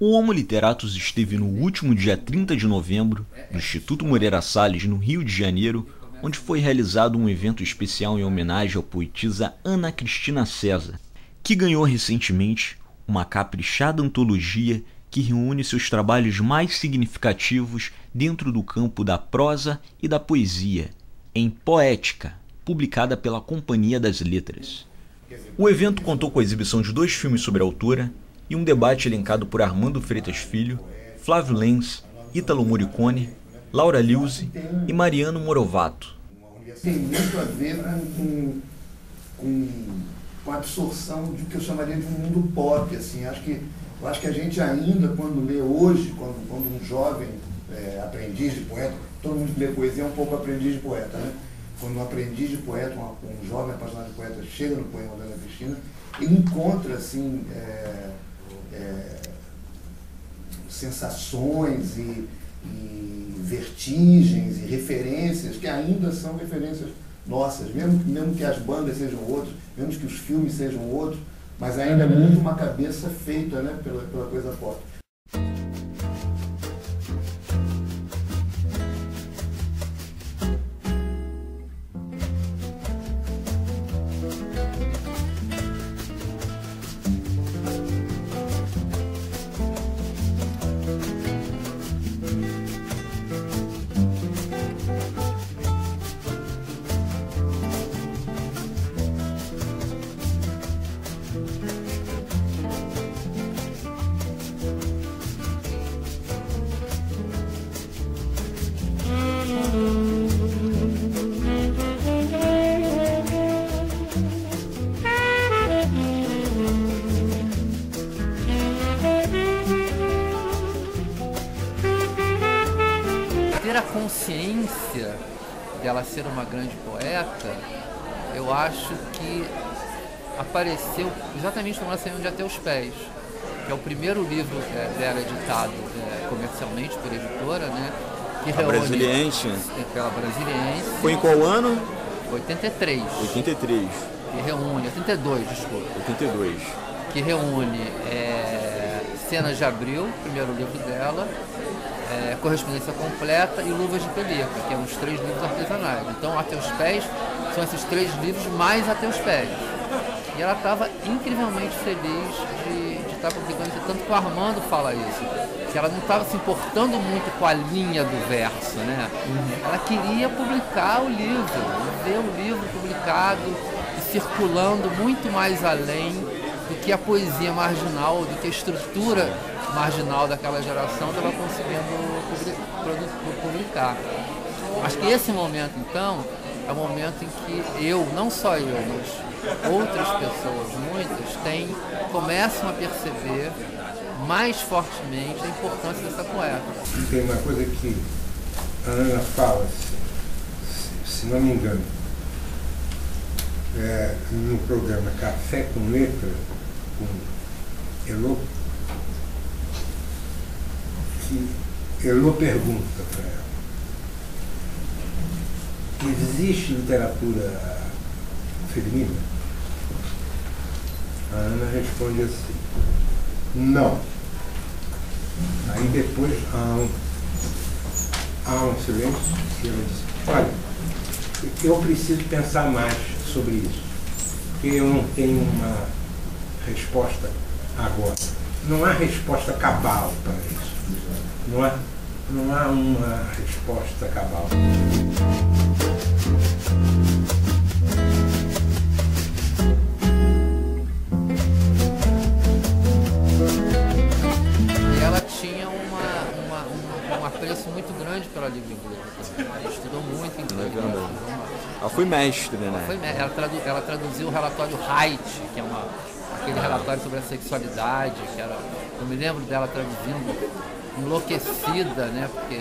O Homo Literatus esteve no último dia 30 de novembro no Instituto Moreira Salles, no Rio de Janeiro, onde foi realizado um evento especial em homenagem à poetisa Ana Cristina César, que ganhou recentemente uma caprichada antologia que reúne seus trabalhos mais significativos dentro do campo da prosa e da poesia, em Poética, publicada pela Companhia das Letras. O evento contou com a exibição de dois filmes sobre a autora e um debate elencado por Armando Freitas Filho, Flávio Lenz, Ítalo Morricone, Laura Liuzzi e Mariano Morovato. Tem muito a ver com, com, com a absorção do que eu chamaria de um mundo pop. Assim. Acho que, eu acho que a gente ainda, quando lê hoje, quando, quando um jovem é, aprendiz de poeta, todo mundo que lê poesia é um pouco aprendiz de poeta, né? Quando um aprendiz de poeta, um, um jovem apaixonado de poeta, chega no poema da Ana Cristina, ele encontra assim, é, é, sensações e, e, vertigens e referências que ainda são referências nossas, mesmo, mesmo que as bandas sejam outras, mesmo que os filmes sejam outros, mas ainda é muito uma cabeça feita né, pela, pela coisa pop. Dela ser uma grande poeta, eu acho que apareceu exatamente no lançamento de Até os Pés, que é o primeiro livro é, dela editado é, comercialmente por editora, né? Que reúne, a Brasiliense. Pela Brasiliense. Foi em qual ano? 83. 83. Que reúne, 82, desculpa. 82. Que reúne é, Cenas de Abril, primeiro livro dela, é, Correspondência Completa e Luvas de Pelica, que são os três livros artesanais. Então, Até os Pés são esses três livros mais Até os Pés. E ela estava incrivelmente feliz de, de estar publicando isso, tanto que o Armando fala isso, que ela não estava se importando muito com a linha do verso, né? Uhum. Ela queria publicar o livro, ver o livro publicado e circulando muito mais além do que a poesia marginal, do que a estrutura marginal daquela geração estava conseguindo publicar. Acho que esse momento, então, é o momento em que eu, não só eu, mas outras pessoas, muitas, têm, começam a perceber mais fortemente a importância dessa poeta. Tem uma coisa que a Ana fala, se, se não me engano, é, no programa Café com Letra, com Elô, que pergunta para ela, existe literatura feminina? A Ana responde assim, não. Aí depois há um, há um silêncio e ela diz, olha, eu preciso pensar mais sobre isso, porque eu não tenho uma resposta agora. Não há resposta cabal para isso. Não há, não há uma resposta cabal. apreço muito grande pela língua inglesa. Ela estudou muito inglês. É verdade. Ela foi mestre, né? Ela, foi, ela, tradu, ela traduziu o relatório Height, que é uma, aquele relatório sobre a sexualidade, que era, eu me lembro dela traduzindo enlouquecida, né? Porque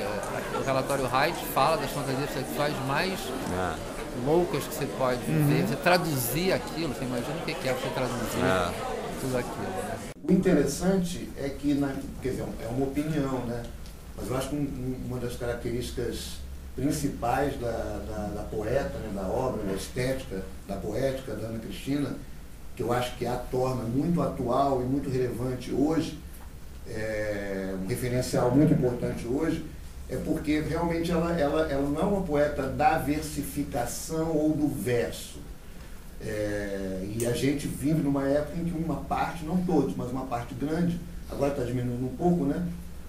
o relatório Height fala das fantasias sexuais mais é. loucas que você pode uhum. ver. Você traduzir aquilo, você imagina o que é você traduzir é. tudo aquilo. Né? O interessante é que, na, quer dizer, é uma opinião, né? Mas eu acho que uma das características principais da, da, da poeta, né, da obra, da estética, da poética da Ana Cristina, que eu acho que a torna muito atual e muito relevante hoje, é, referencial muito importante hoje, é porque realmente ela, ela, ela não é uma poeta da versificação ou do verso. É, e a gente vive numa época em que uma parte, não todos, mas uma parte grande, agora está diminuindo um pouco, né?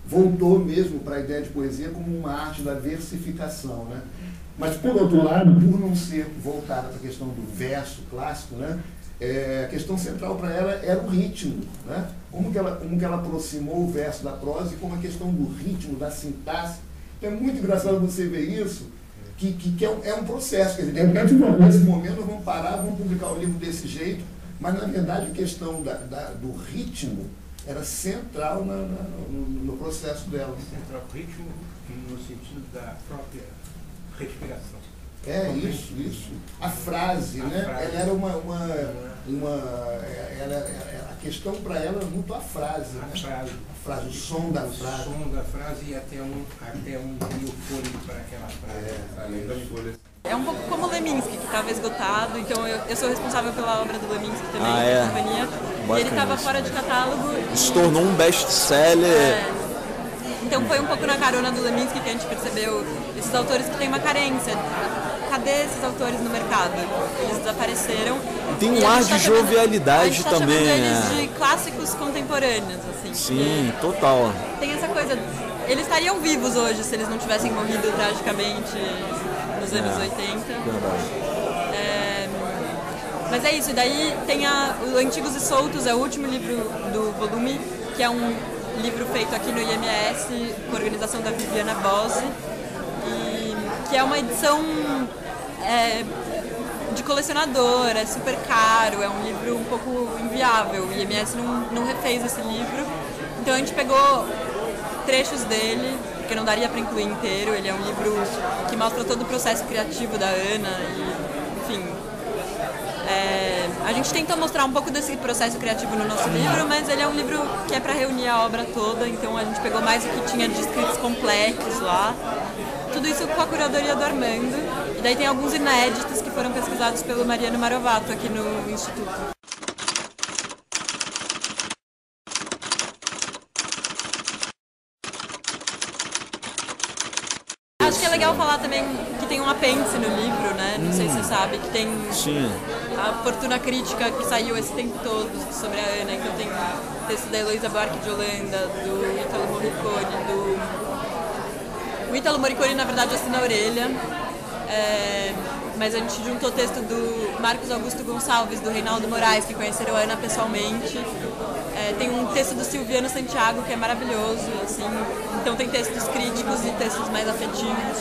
voltou mesmo para a ideia de poesia como uma arte da versificação. Né? Mas, por outro lado, por não ser voltada para a questão do verso clássico, né? É, a questão central para ela era o ritmo. Né? Como, que ela, como que ela aproximou o verso da prosa e como a questão do ritmo, da sintaxe. É muito engraçado você ver isso, que, que, que é, um, é, um, processo. Quer dizer, de repente, nesse momento, nós vamos parar, vamos publicar o livro desse jeito, mas, na verdade, a questão da, da, do ritmo era central na, na, no, no, processo dela. Central, ritmo no sentido da própria respiração. É, isso, isso. A frase, a né? Frase. Ela era uma. uma, uma ela, ela, a questão para ela era muito a frase. A né? frase. A frase, o som da frase. O som da frase e até um, até um fôlego para aquela frase. É, além das folhas. É um pouco como o Leminski, que estava esgotado, então eu, eu, sou responsável pela obra do Leminski também, ah, é. companhia. E ele estava fora de catálogo. Se tornou um best-seller. É. Então foi um pouco na carona do Leminski que a gente percebeu esses autores que têm uma carência cadê esses autores no mercado? Eles desapareceram. Tem um ar de tá jovialidade tá também. Eles é. de clássicos contemporâneos, assim. Sim, total. Tem essa coisa. Eles estariam vivos hoje se eles não tivessem morrido tragicamente nos anos é, 80. Verdade. É, mas é isso, e daí tem a, o Antigos e Soltos, é o último livro do volume, que é um livro feito aqui no IMS, com a organização da Viviana Bose, e, que é uma edição é, de colecionador, é super caro, é um livro um pouco inviável. O IMS não, não refez esse livro. Então a gente pegou trechos dele, que não daria para incluir inteiro. Ele é um livro que mostra todo o processo criativo da Ana e, enfim. É, a gente tentou mostrar um pouco desse processo criativo no nosso livro, mas ele é um livro que é para reunir a obra toda, então a gente pegou mais o que tinha de escritos complexos lá. Tudo isso com a curadoria do Armando. E daí tem alguns inéditos que foram pesquisados pelo Mariano Marovato aqui no Instituto. Acho que é legal falar também que tem um apêndice no livro, né? Não hum. sei se você sabe, que tem Sim. a fortuna crítica que saiu esse tempo todo sobre a Ana, então tem texto da Heloísa Buarque de Holanda, do Ítalo Morricone, do... O Ítalo Morricone, na verdade, assina a orelha, é, mas a gente juntou o texto do Marcos Augusto Gonçalves, do Reinaldo Moraes, que conheceram a Ana pessoalmente. É, tem um texto do Silviano Santiago que é maravilhoso, assim. Então tem textos críticos e textos mais afetivos.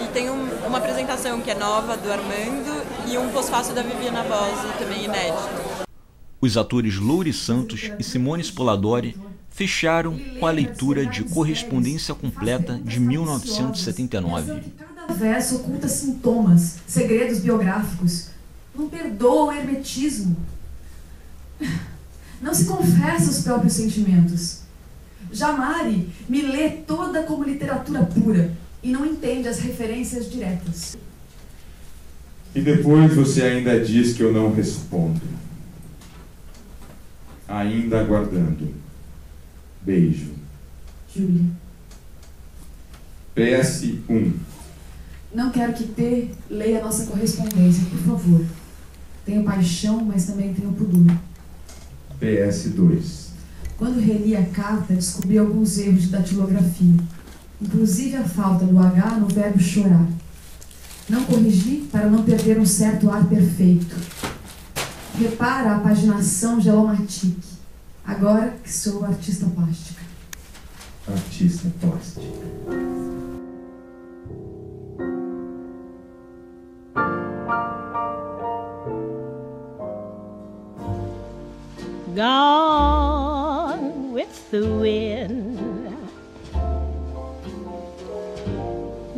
E tem um, uma apresentação que é nova do Armando e um pós-fácil da Viviana Bose, também inédito. Os atores Loure Santos e Simone Spoladori fecharam com a leitura de Correspondência Completa de 1979 verso oculta sintomas, segredos biográficos. Não perdoa o hermetismo. Não se confessa os próprios sentimentos. Jamari me lê toda como literatura pura e não entende as referências diretas. E depois você ainda diz que eu não respondo. Ainda aguardando. Beijo. Júlia. PS1 não quero que T leia a nossa correspondência, por favor. Tenho paixão, mas também tenho pudor. PS2. Quando reli a carta, descobri alguns erros de datilografia, inclusive a falta do H no verbo chorar. Não corrigi para não perder um certo ar perfeito. Repara a paginação gelomatique, agora que sou artista plástica. Artista plástica. Gone with the wind,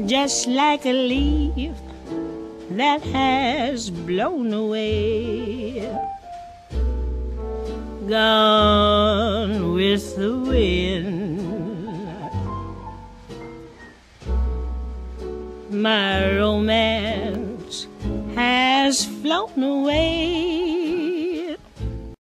just like a leaf that has blown away. Gone with the wind. My romance has flown away.